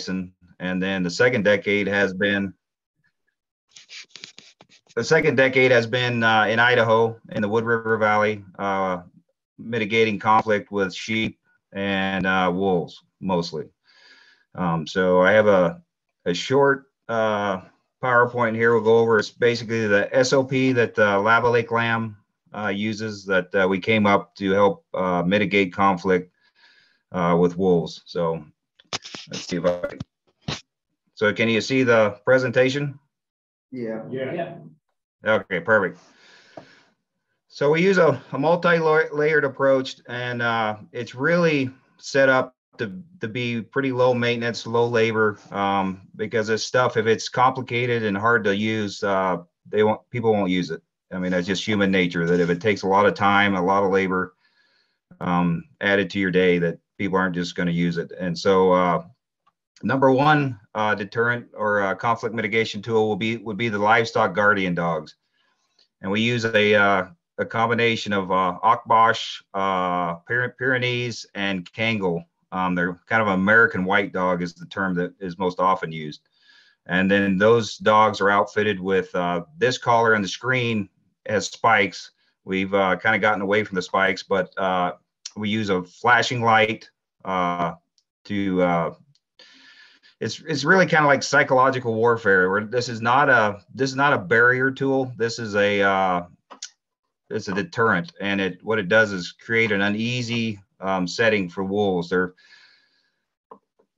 bison, and then the second decade has been the second decade has been uh, in Idaho in the Wood River Valley, uh, mitigating conflict with sheep and uh, wolves mostly. Um, so I have a, a short uh, PowerPoint here. We'll go over it's basically the SOP that uh, Lava Lake Lamb uh, uses that we came up to help mitigate conflict with wolves. So let's see if I. So can you see the presentation? Yeah. Yeah. Okay, perfect. So we use a, a multi-layered approach, and uh, it's really set up to, to be pretty low maintenance, low labor, um, because this stuff, if it's complicated and hard to use, uh, they won't people won't use it. I mean, that's just human nature. That if it takes a lot of time, a lot of labor um, added to your day, that people aren't just going to use it. And so, uh, number one uh, deterrent or uh, conflict mitigation tool will be would be the livestock guardian dogs, and we use a uh, a combination of uh, Akbash, uh, Pyrenees, and Kangal. Um, they're kind of American white dog is the term that is most often used. And then those dogs are outfitted with uh, this collar and the screen has spikes. We've uh, kind of gotten away from the spikes, but we use a flashing light to. It's it's really kind of like psychological warfare. Where this is not a this is not a barrier tool. This is a uh, it's a deterrent, and it what it does is create an uneasy um, setting for wolves. They're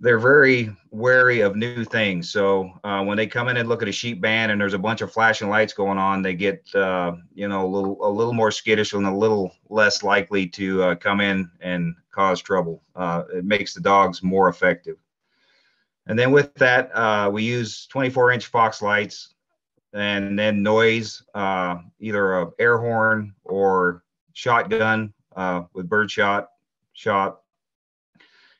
they're very wary of new things. So uh, when they come in and look at a sheep band and there's a bunch of flashing lights going on, they get uh, you know a little a little more skittish and a little less likely to uh, come in and cause trouble. Uh, it makes the dogs more effective. And then with that, uh, we use 24 inch Fox lights and then noise, uh, either a air horn or shotgun uh, with birdshot shot. Shot.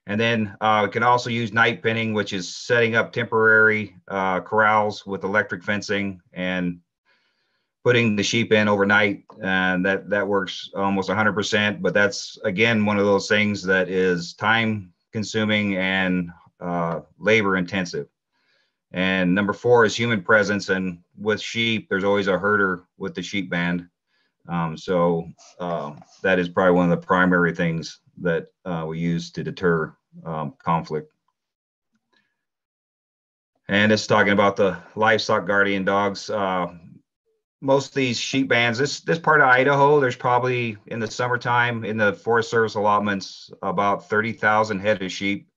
And then uh, we can also use night pinning, which is setting up temporary uh, corrals with electric fencing and putting the sheep in overnight. And that, that works almost 100%. But that's, again, one of those things that is time consuming and uh, labor intensive. And number four is human presence. And with sheep, there's always a herder with the sheep band. Um, so uh, that is probably one of the primary things that uh, we use to deter um, conflict. And it's talking about the livestock guardian dogs. Uh, most of these sheep bands, this this part of Idaho, there's probably in the summertime in the Forest Service allotments about 30,000 head of sheep,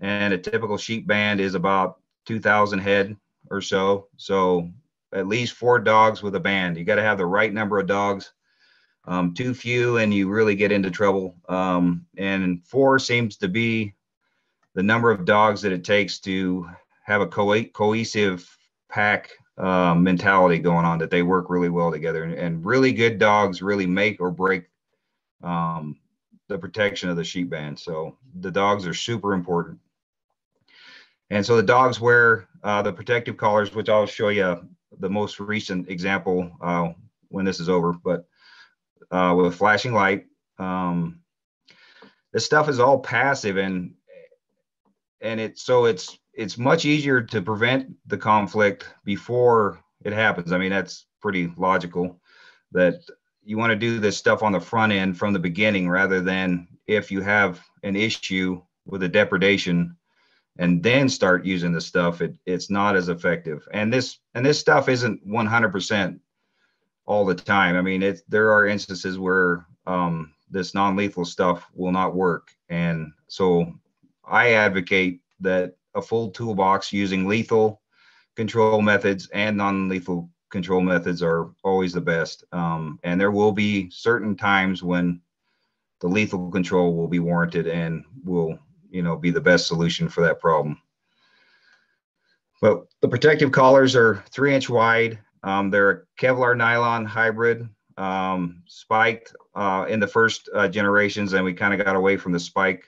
and a typical sheep band is about 2,000 head or so. So at least four dogs with a band. You got to have the right number of dogs. Um, too few, and you really get into trouble. Um, and four seems to be the number of dogs that it takes to have a co- cohesive pack uh, mentality going on. That they work really well together, and, and really good dogs really make or break um, the protection of the sheep band. So the dogs are super important. And so the dogs wear uh, the protective collars, which I'll show you the most recent example uh, when this is over, but uh, with flashing light. Um, this stuff is all passive and and it so it's it's much easier to prevent the conflict before it happens. I mean that's pretty logical that you want to do this stuff on the front end from the beginning rather than if you have an issue with a depredation and then start using the stuff it, it's not as effective. And this and this stuff isn't 100% all the time. I mean it there are instances where um, this non-lethal stuff will not work. And so i advocate that a full toolbox using lethal control methods and non-lethal control methods are always the best. Um, and there will be certain times when the lethal control will be warranted and will you know be the best solution for that problem. But the protective collars are three inch wide. Um, they're a Kevlar nylon hybrid, um, spiked uh, in the first uh, generations, and we kind of got away from the spike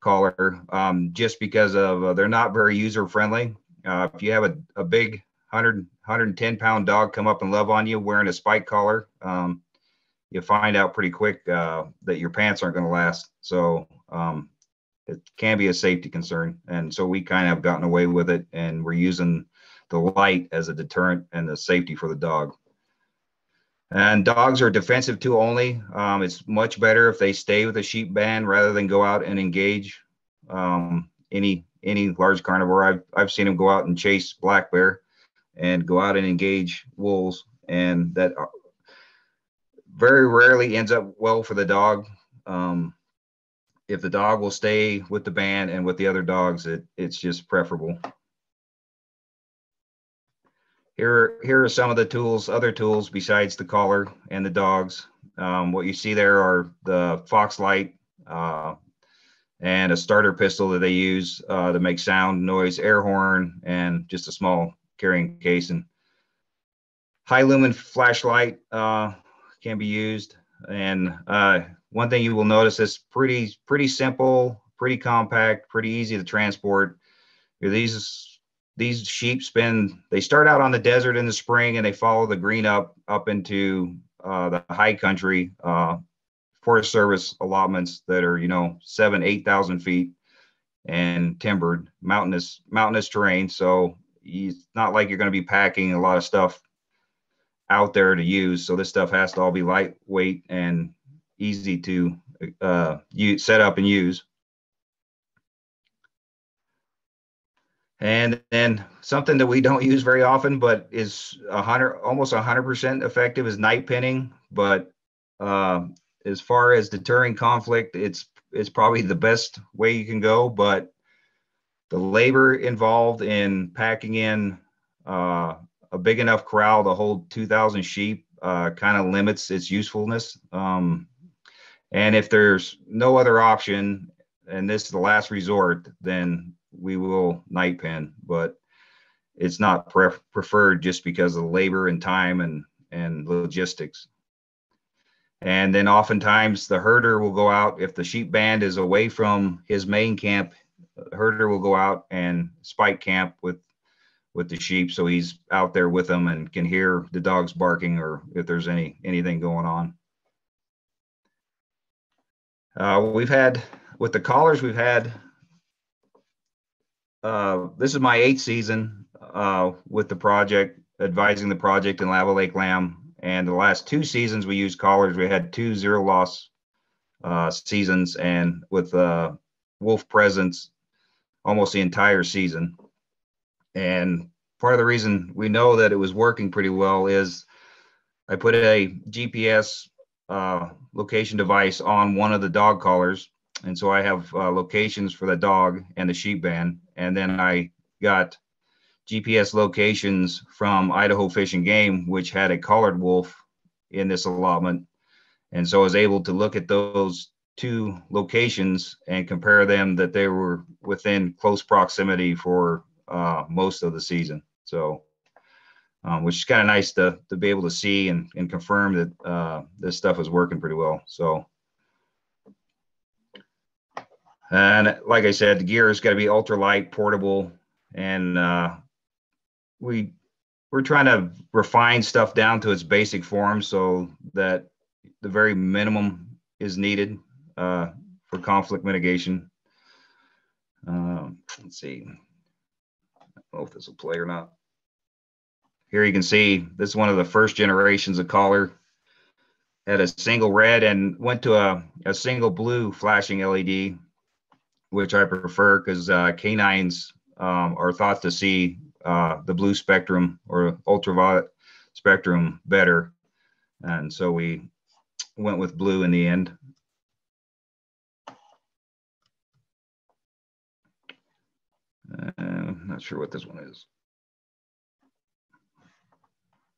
collar um, just because of uh, they're not very user friendly. Uh, if you have a, a big 100 110 pound dog come up and love on you wearing a spike collar, um, you find out pretty quick uh, that your pants aren't going to last. So um, it can be a safety concern. And so we kind of gotten away with it and we're using the light as a deterrent and the safety for the dog. And dogs are defensive too only. Um, it's much better if they stay with a sheep band rather than go out and engage um, any any large carnivore. I've I've seen them go out and chase black bear, and go out and engage wolves, and that uh, very rarely ends up well for the dog. Um, if the dog will stay with the band and with the other dogs, it it's just preferable. Here, here are some of the tools, other tools besides the collar and the dogs. Um, what you see there are the Fox light uh, and a starter pistol that they use uh, to make sound, noise, air horn, and just a small carrying case. And high lumen flashlight uh, can be used. And uh, one thing you will notice is pretty pretty simple, pretty compact, pretty easy to transport. These these sheep spend they start out on the desert in the spring and they follow the green up up into uh, the high country uh, forest service allotments that are you know seven eight thousand feet and timbered mountainous mountainous terrain so it's not like you're going to be packing a lot of stuff out there to use so this stuff has to all be lightweight and easy to uh, use, set up and use And then something that we don't use very often, but is a hundred, almost a hundred percent effective is night pinning. But uh, as far as deterring conflict, it's it's probably the best way you can go. But the labor involved in packing in uh, a big enough corral to hold 2,000 sheep uh, kind of limits its usefulness. Um, and if there's no other option, and this is the last resort, then we will night pen, but it's not pref- preferred just because of labor and time and and logistics. And then oftentimes the herder will go out if the sheep band is away from his main camp. Herder will go out and spike camp with with the sheep, so he's out there with them and can hear the dogs barking or if there's any anything going on. Uh, we've had with the collars, we've had uh, this is my eighth season uh, with the project, advising the project in Lava Lake Lamb. And the last two seasons we used collars. We had two zero loss uh, seasons, and with uh, wolf presence almost the entire season. And part of the reason we know that it was working pretty well is I put a GPS uh, location device on one of the dog collars. And so I have uh, locations for the dog and the sheep band, and then I got GPS locations from Idaho Fish and Game, which had a collared wolf in this allotment, and so I was able to look at those two locations and compare them that they were within close proximity for uh, most of the season. So, um, which is kind of nice to to be able to see and, and confirm that uh, this stuff is working pretty well. So and like I said, the gear has got to be ultra light, portable, and uh, we we're trying to refine stuff down to its basic form so that the very minimum is needed uh, for conflict mitigation. Um, let's see. I don't know if this will play or not. Here you can see this is one of the first generations of collar. Had a single red and went to a, a single blue flashing LED which I prefer because uh, canines um, are thought to see uh, the blue spectrum or ultraviolet spectrum better. And so we went with blue in the end. Uh, not sure what this one is.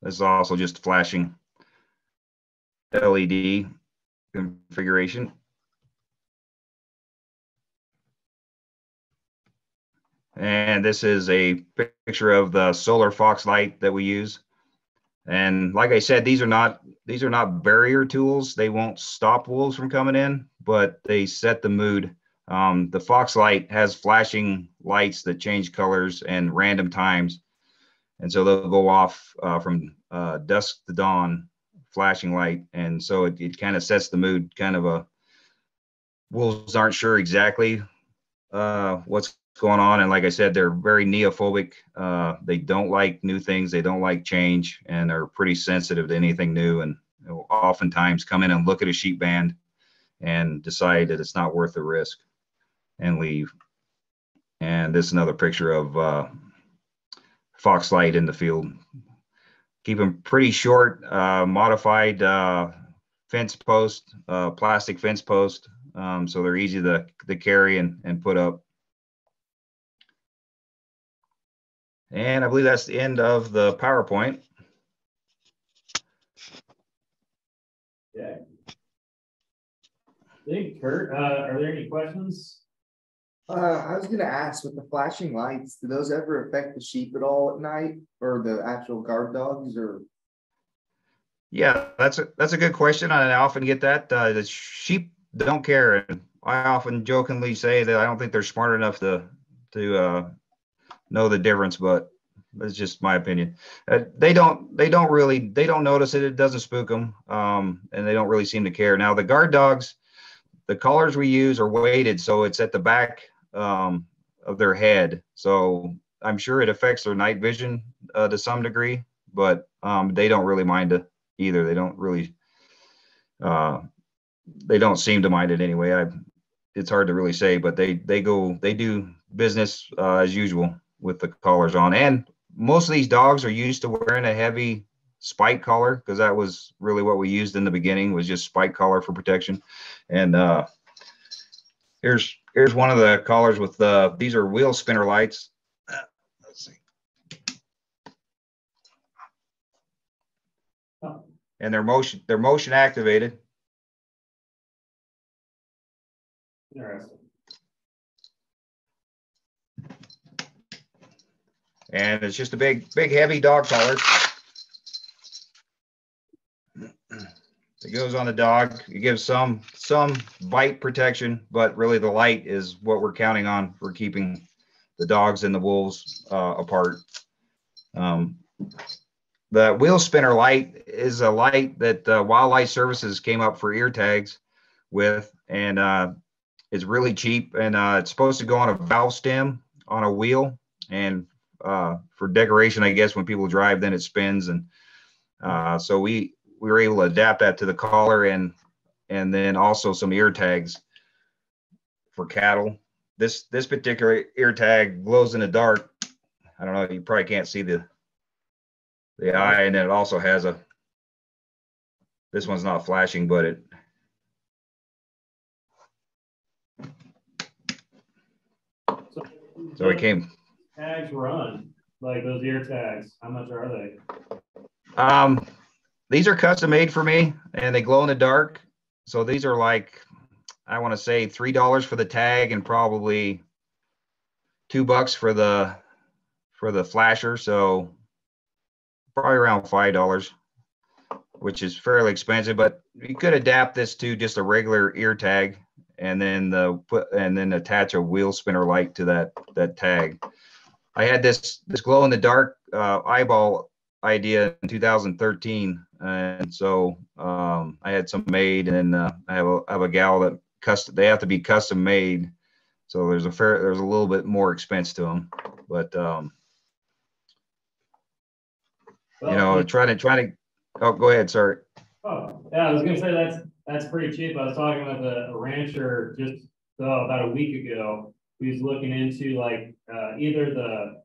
This is also just flashing LED configuration. And this is a picture of the solar fox light that we use. And like I said, these are not these are not barrier tools. They won't stop wolves from coming in, but they set the mood. Um, the fox light has flashing lights that change colors and random times, and so they'll go off uh, from uh, dusk to dawn, flashing light, and so it, it kind of sets the mood. Kind of a wolves aren't sure exactly uh, what's going on. And like I said, they're very neophobic. Uh, they don't like new things. They don't like change, and are pretty sensitive to anything new. And oftentimes come in and look at a sheep band and decide that it's not worth the risk and leave. And this is another picture of uh, fox light in the field. Keep them pretty short, uh, modified uh, fence post, uh, plastic fence post, um, so they're easy to, to carry and, and put up. And I believe that's the end of the PowerPoint. Yeah. Hey, Kurt, uh, are there any questions? Uh, I was gonna ask with the flashing lights, do those ever affect the sheep at all at night or the actual guard dogs or? Yeah, that's a that's a good question. I often get that. Uh, the sheep don't care, and I often jokingly say that I don't think they're smart enough to to uh, know the difference, but that's just my opinion. Uh, they don't they don't really they don't notice it. It doesn't spook them, um, and they don't really seem to care. Now the guard dogs, the collars we use are weighted, so it's at the back um, of their head. So I'm sure it affects their night vision uh, to some degree, but um, they don't really mind it either. They don't really, uh, they don't seem to mind it anyway. I, it's hard to really say, but they they go they do business uh, as usual with the collars on. And most of these dogs are used to wearing a heavy spike collar because that was really what we used in the beginning was just spike collar for protection. And uh, here's Here's one of the collars with the, these are wheel spinner lights. Uh, let's see. And they're motion, they're motion activated. Interesting. And it's just a big, big, heavy dog collar. It goes on the dog. It gives some some bite protection, but really the light is what we're counting on for keeping the dogs and the wolves uh, apart. Um, the wheel spinner light is a light that uh, Wildlife Services came up for ear tags with, and uh, it's really cheap. And uh, it's supposed to go on a valve stem on a wheel, and uh, for decoration, I guess when people drive, then it spins. And uh, so we we were able to adapt that to the collar and and then also some ear tags for cattle. This this particular ear tag glows in the dark. I don't know. You probably can't see the the eye, and then it also has a. This one's not flashing, but it. So, so it came. Tags run like those ear tags. How much are they? Um, these are custom made for me and they glow in the dark. So these are like, I want to say $3 for the tag and probably two bucks for the, for the flasher. So probably around $5, which is fairly expensive, but you could adapt this to just a regular ear tag and then the put, and then attach a wheel spinner light to that, that tag. I had this, this glow in the dark uh, eyeball idea in 2013 and so um, I had some made, and uh, I have a I have a gal that custom. They have to be custom made, so there's a fair there's a little bit more expense to them, but um, well, you know, trying to trying to. Oh, go ahead, sir. Oh, yeah, I was gonna say that's that's pretty cheap. I was talking with a, a rancher just uh, about a week ago. He was looking into like uh, either the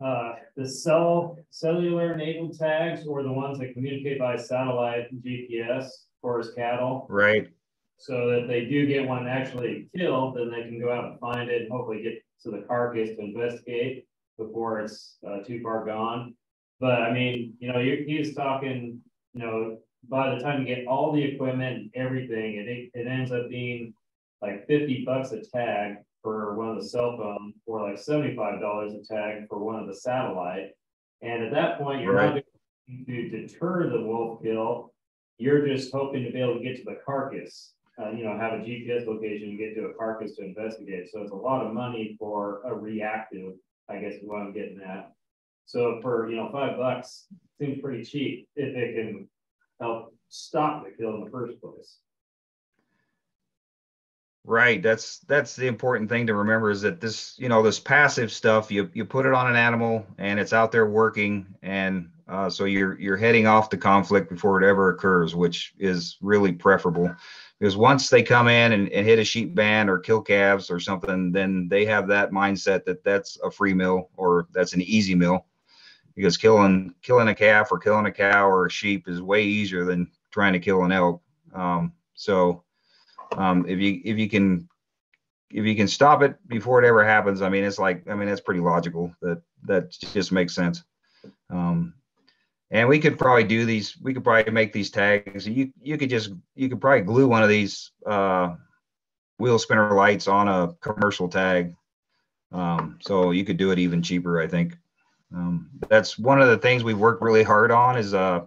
uh, the cell cellular enabled tags or the ones that communicate by satellite and GPS for his cattle. Right. So that they do get one actually killed, then they can go out and find it and hopefully get to the carcass to investigate before it's uh, too far gone. But I mean, you know, he's talking, you know, by the time you get all the equipment, and everything, it, it ends up being like 50 bucks a tag for one of the cell phone or like $75 a tag for one of the satellite. And at that point, you're right. not going to deter the wolf kill. You're just hoping to be able to get to the carcass, uh, you know, have a GPS location and get to a carcass to investigate. So it's a lot of money for a reactive, I guess is what I'm getting at. So for, you know, five bucks seems pretty cheap if it can help stop the kill in the first place. Right. That's that's the important thing to remember is that this, you know, this passive stuff, you you put it on an animal and it's out there working, and uh, so you're you're heading off the conflict before it ever occurs, which is really preferable. Because once they come in and, and hit a sheep band or kill calves or something, then they have that mindset that that's a free meal or that's an easy meal. Because killing killing a calf or killing a cow or a sheep is way easier than trying to kill an elk. Um, so um, if you if you can if you can stop it before it ever happens, I mean, it's like I mean, that's pretty logical. That that just makes sense. Um, and we could probably do these. We could probably make these tags. You you could just you could probably glue one of these uh, wheel spinner lights on a commercial tag. Um, so you could do it even cheaper, I think. Um, that's one of the things we've worked really hard on. Is uh,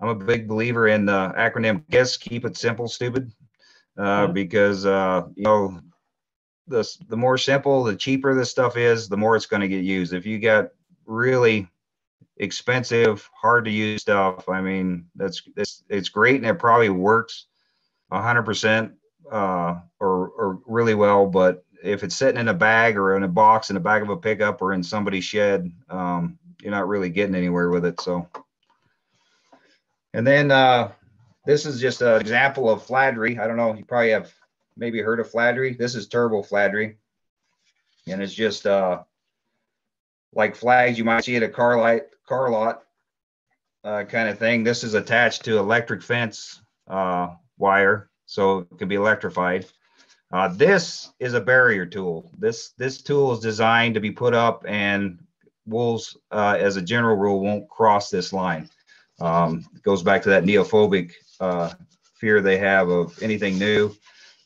I'm a big believer in the acronym KISS. keep it simple, stupid uh, because uh, you know the the more simple, the cheaper this stuff is, the more it's going to get used. If you got really expensive, hard to use stuff, I mean that's it's it's great and it probably works a hundred uh, percent or or really well, but if it's sitting in a bag or in a box in the back of a pickup or in somebody's shed, um, you're not really getting anywhere with it. So, and then uh, this is just an example of fladry. I don't know, you probably have maybe heard of fladry. This is turbo fladry. And it's just uh, like flags you might see at a car light, car lot uh, kind of thing. This is attached to electric fence uh, wire, so it can be electrified. Uh, this is a barrier tool. This this tool is designed to be put up, and wolves, uh, as a general rule, won't cross this line. Um, it goes back to that neophobic uh, fear they have of anything new.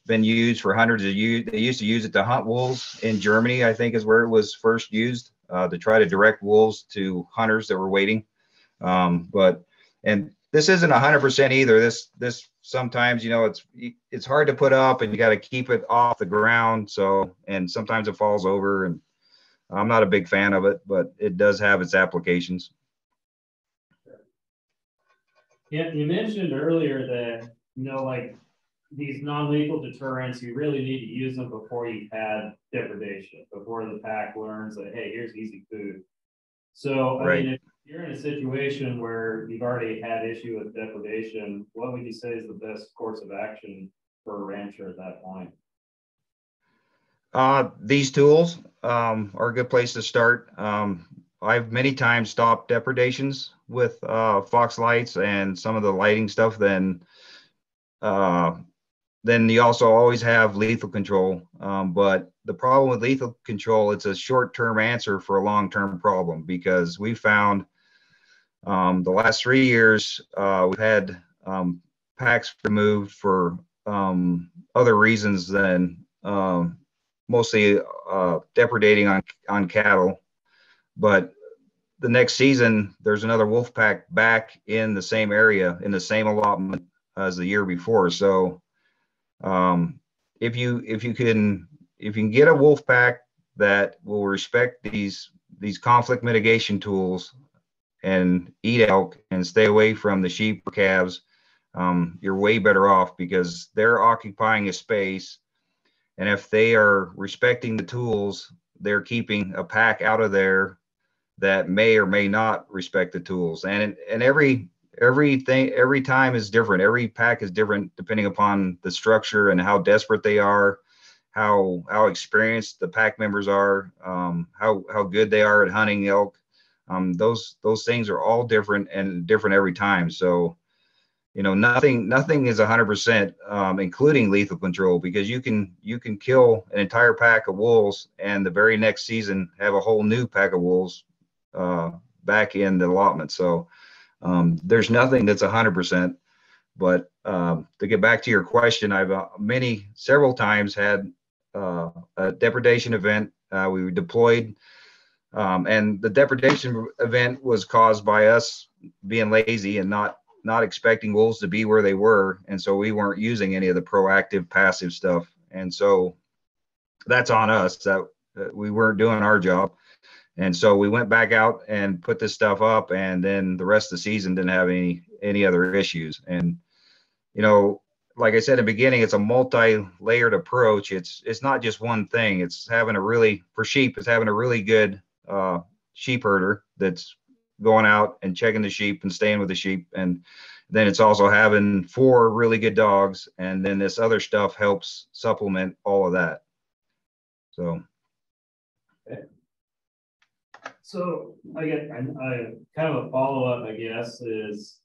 Been used for hundreds of years. They used to use it to hunt wolves in Germany, I think, is where it was first used uh, to try to direct wolves to hunters that were waiting. Um, but and this isn't 100% either. This this sometimes you know it's it's hard to put up, and you got to keep it off the ground. So and sometimes it falls over, and I'm not a big fan of it, but it does have its applications. Yeah, you mentioned earlier that, you know, like these non-lethal deterrents, you really need to use them before you've had depredation, before the pack learns that, hey, here's easy food. So, I right. mean, if you're in a situation where you've already had issue with depredation, what would you say is the best course of action for a rancher at that point? Uh, these tools um, are a good place to start. Um, I've many times stopped depredations with uh, Fox lights and some of the lighting stuff. Then, uh, then you also always have lethal control. Um, but the problem with lethal control, it's a short-term answer for a long-term problem because we found um, the last three years uh, we've had um, packs removed for um, other reasons than um, mostly uh, depredating on on cattle but the next season, there's another wolf pack back in the same area in the same allotment as the year before. So, um, if you if you can if you can get a wolf pack that will respect these these conflict mitigation tools and eat elk and stay away from the sheep or calves, um, you're way better off because they're occupying a space. And if they are respecting the tools, they're keeping a pack out of there that may or may not respect the tools. And and every everything every time is different. Every pack is different depending upon the structure and how desperate they are how how experienced the pack members are um, how how good they are at hunting elk. Um, those those things are all different and different every time. So you know nothing nothing is 100% um, including lethal control because you can you can kill an entire pack of wolves and the very next season have a whole new pack of wolves uh, back in the allotment. So um, there's nothing that's 100%. But um, to get back to your question, I've uh, many, several times had uh, a depredation event. Uh, we deployed, um, and the depredation event was caused by us being lazy and not not expecting wolves to be where they were, and so we weren't using any of the proactive passive stuff. And so that's on us that we weren't doing our job. And so we went back out and put this stuff up, and then the rest of the season didn't have any any other issues. And you know, like I said in the beginning, it's a multi-layered approach. It's it's not just one thing. It's having a really for sheep. It's having a really good uh, sheep herder that's going out and checking the sheep and staying with the sheep, and then it's also having four really good dogs, and then this other stuff helps supplement all of that. So. So I get, I, I kind of a follow up, I guess, is,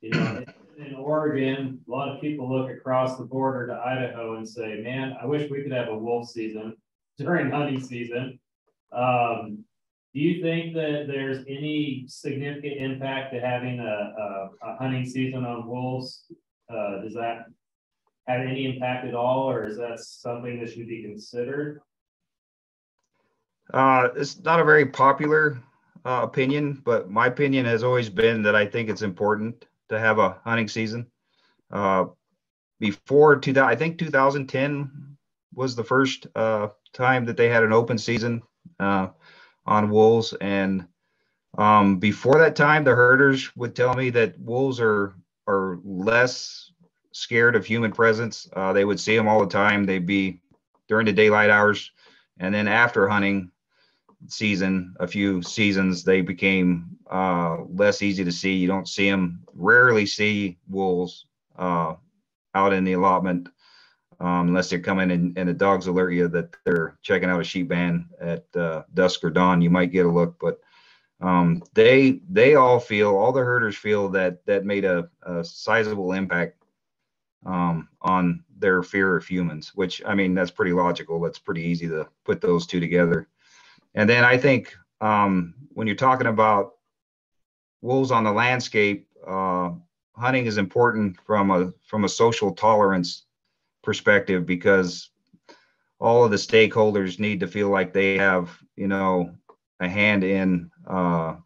you know, in Oregon, a lot of people look across the border to Idaho and say, man, I wish we could have a wolf season during hunting season. Um, do you think that there's any significant impact to having a, a, a hunting season on wolves? Uh, does that have any impact at all, or is that something that should be considered? Uh, it's not a very popular uh, opinion, but my opinion has always been that I think it's important to have a hunting season. Uh, before 2000, I think 2010 was the first uh, time that they had an open season uh, on wolves. And um, before that time, the herders would tell me that wolves are are less scared of human presence. Uh, they would see them all the time. They'd be during the daylight hours, and then after hunting season, a few seasons, they became uh, less easy to see. You don't see them, rarely see wolves uh, out in the allotment um, unless they're coming and, and the dogs alert you that they're checking out a sheep band at uh, dusk or dawn. You might get a look, but um, they they all feel all the herders feel that that made a, a sizable impact um, on their fear of humans. Which I mean that's pretty logical. That's pretty easy to put those two together. And then I think um, when you're talking about wolves on the landscape, uh, hunting is important from a from a social tolerance perspective because all of the stakeholders need to feel like they have you know a hand in uh,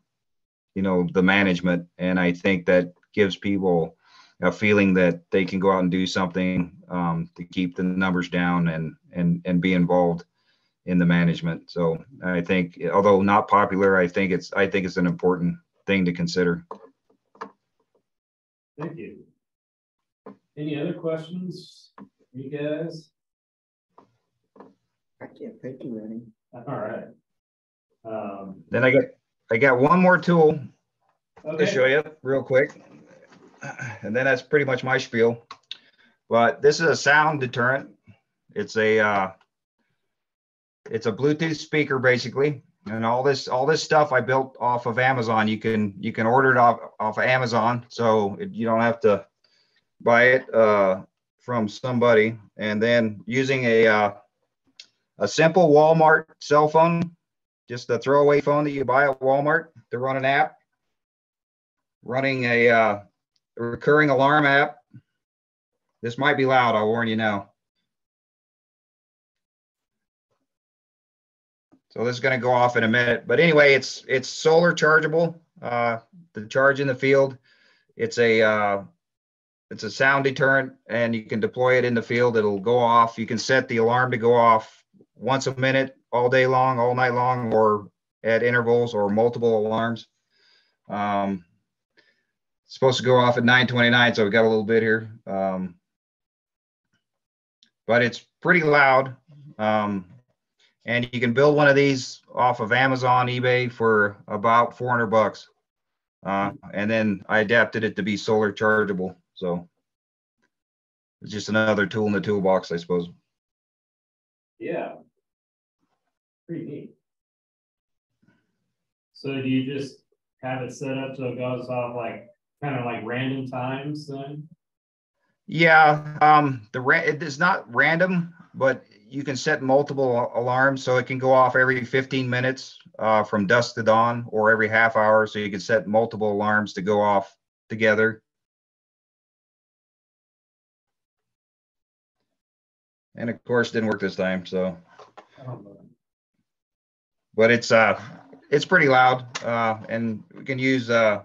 you know the management, and I think that gives people a feeling that they can go out and do something um, to keep the numbers down and and and be involved in the management. So I think, although not popular, I think it's I think it's an important thing to consider. Thank you. Any other questions, you guys? I can't think of any. All right. Um, then I got I got one more tool okay. to show you real quick, and then that's pretty much my spiel. But this is a sound deterrent. It's a uh, it's a Bluetooth speaker basically, and all this all this stuff I built off of Amazon. You can you can order it off off of Amazon, so it, you don't have to buy it uh, from somebody. And then using a uh, a simple Walmart cell phone, just a throwaway phone that you buy at Walmart to run an app, running a, uh, recurring alarm app. This might be loud. I'll warn you now. So this is going to go off in a minute. But anyway, it's it's solar chargeable. Uh, the charge in the field. It's a uh, it's a sound deterrent, and you can deploy it in the field. It'll go off. You can set the alarm to go off once a minute, all day long, all night long, or at intervals or multiple alarms. Um, supposed to go off at 9:29, so we got a little bit here. Um, but it's pretty loud. Um, and you can build one of these off of Amazon, eBay for about 400 bucks. Uh, and then I adapted it to be solar chargeable. So it's just another tool in the toolbox, I suppose. Yeah. Pretty neat. So do you just have it set up so it goes off like kind of like random times then? Yeah, um, the ra- it is not random, but you can set multiple alarms so it can go off every 15 minutes uh, from dusk to dawn or every half hour so you can set multiple alarms to go off together. And of course didn't work this time so. But it's uh it's pretty loud uh and we can use uh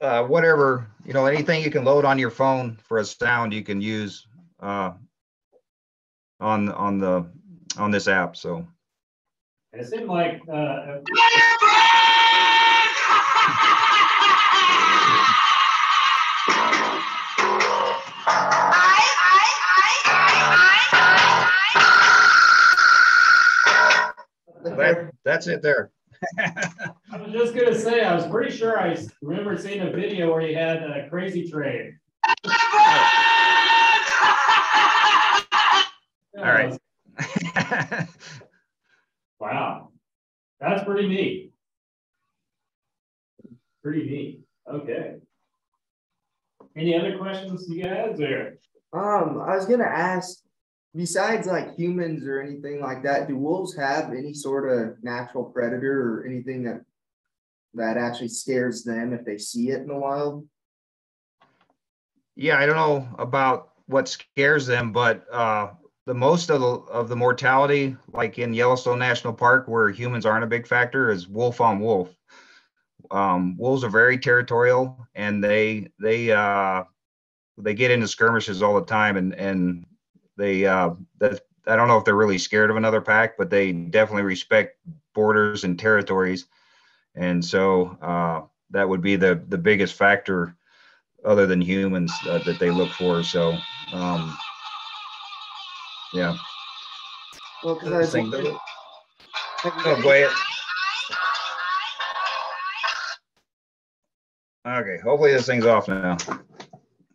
uh, whatever you know anything you can load on your phone for a sound you can use uh, on on the on this app. So it seemed like uh, That, that's it there. I was just gonna say, I was pretty sure I remember seeing a video where he had a crazy train. Pretty neat. Pretty neat, okay. Any other questions you guys, or? Um, I was gonna ask, besides like humans or anything like that, do wolves have any sort of natural predator or anything that that actually scares them if they see it in the wild? Yeah, I don't know about what scares them, but uh, the most of the of the mortality, like in Yellowstone National Park, where humans aren't a big factor, is wolf on wolf. Um, wolves are very territorial, and they they uh, they get into skirmishes all the time, and and they uh, that I don't know if they're really scared of another pack, but they definitely respect borders and territories, and so uh, that would be the the biggest factor other than humans uh, that they look for. So, um, yeah. Well, because I was Same. Oh, go ahead. Okay, hopefully this thing's off now.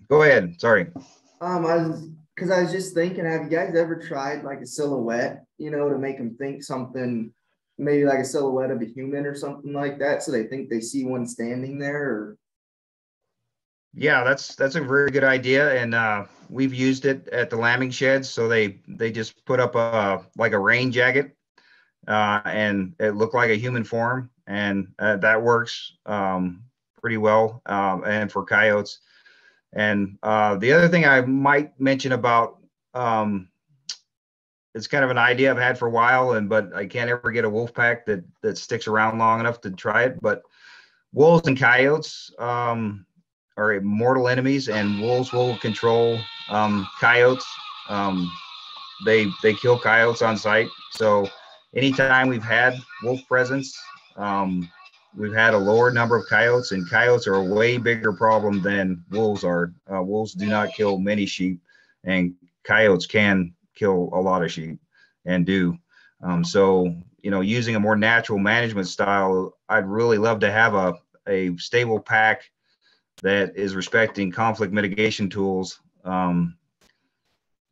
Go ahead. Sorry. Um, I was, cause I was just thinking, have you guys ever tried like a silhouette, you know, to make them think something, maybe like a silhouette of a human or something like that, so they think they see one standing there, or? Yeah, that's that's a very good idea, and uh, we've used it at the lambing sheds. So they they just put up a like a rain jacket, uh, and it looked like a human form, and uh, that works um, pretty well. Um, and for coyotes, and uh, the other thing I might mention about um, it's kind of an idea I've had for a while, and but I can't ever get a wolf pack that that sticks around long enough to try it. But wolves and coyotes. Um, are mortal enemies, and wolves will control um, coyotes. Um, they they kill coyotes on sight. So anytime we've had wolf presence, um, we've had a lower number of coyotes, and coyotes are a way bigger problem than wolves are. Uh, wolves do not kill many sheep, and coyotes can kill a lot of sheep, and do. Um, so you know, using a more natural management style, I'd really love to have a a stable pack that is respecting conflict mitigation tools um,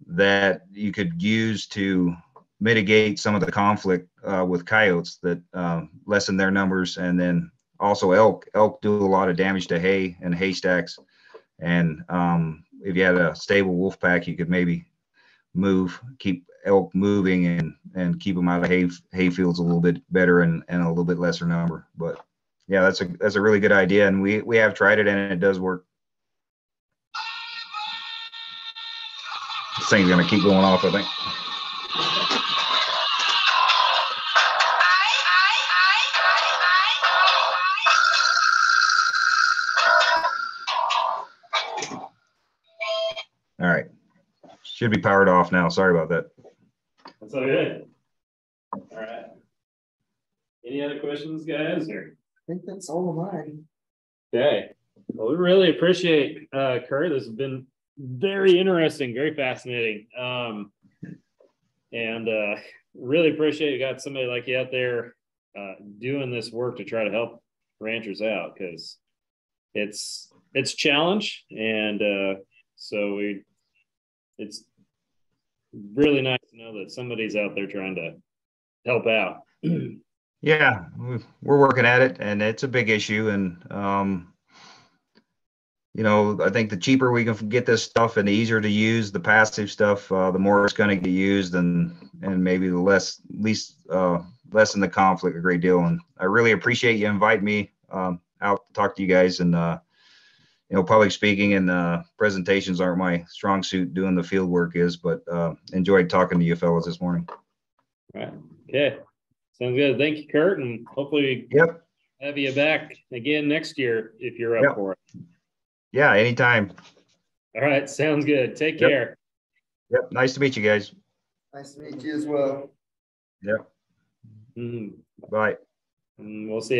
that you could use to mitigate some of the conflict uh, with coyotes that um, lessen their numbers and then also elk. Elk do a lot of damage to hay and haystacks. And um, if you had a stable wolf pack you could maybe move keep elk moving and and keep them out of hay hay fields a little bit better and, and a little bit lesser number. But yeah, that's a that's a really good idea, and we we have tried it and it does work. This thing's gonna keep going off, I think. All right, should be powered off now. Sorry about that. That's all good. All right. Any other questions, guys? I think that's all of mine. Okay, well, we really appreciate, uh, Kurt, this has been very interesting, very fascinating. Um. And, uh, really appreciate you got somebody like you out there, uh, doing this work to try to help ranchers out, cause. It's, it's challenge and, uh, so we, it's. Really nice to know that somebody's out there trying to help out. Yeah, we- we're working at it, and it's a big issue, and um, you know, I think the cheaper we can get this stuff and the easier to use the passive stuff, uh, the more it's going to get used, and and maybe the less least uh, lessen the conflict a great deal. And I really appreciate you inviting me um, out to talk to you guys, and uh, you know, public speaking and uh, presentations aren't my strong suit. Doing the field work is, but uh, enjoyed talking to you fellas this morning. Right, okay, sounds good. Thank you, Kurt, and hopefully Yep. have you back again next year if you're up Yep. for it. Yeah. Anytime. All right, sounds good. Take Yep. care. Yep. Nice to meet you guys. Nice to meet you as well. Yep. Mhm. Bye. And we'll see.